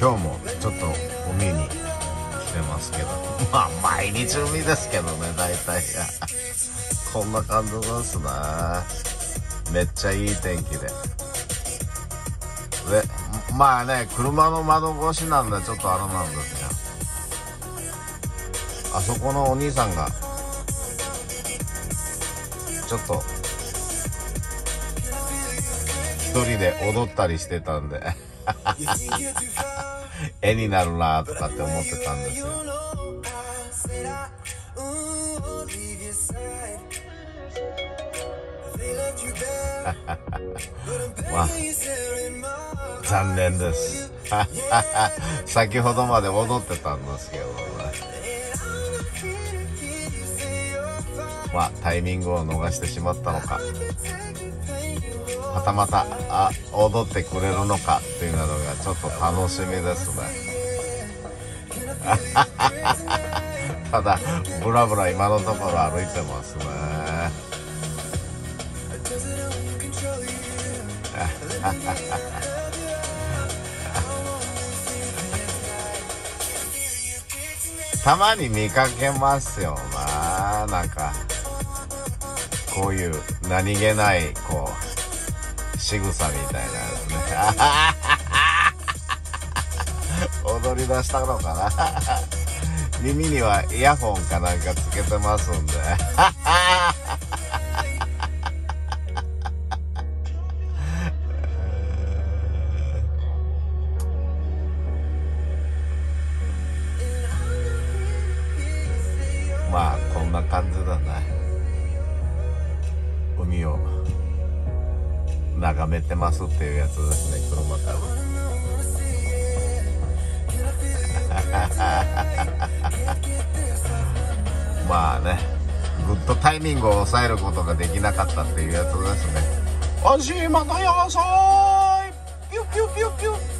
今日もちょっと海に来てますけど。まあ毎日海ですけどね大体。こんな感じですねめっちゃいい天気で。でまあね車の窓越しなんでちょっとあれなんですよあそこのお兄さんがちょっと一人で踊ったりしてたんで 絵になるなとかって思ってたんですよ。まあ残念です。先ほどまで踊ってたんですけどね。まあタイミングを逃してしまったのか。はたまたあ踊ってくれるのか。っていうのがちょっと楽しみですね。ただブラブラ今のところ歩いてますね。たまに見かけますよな。なんかこういう何気ないこう仕草みたいなやつね。踊り出したのかな。耳にはイヤホンかなんかつけてますんで。まあこんな感じだな海を眺めてますっていうやつですね。車からまあね。グッドタイミングを抑えることができなかったっていうやつですね。おしまたやさい。ピュピュピュピュピュ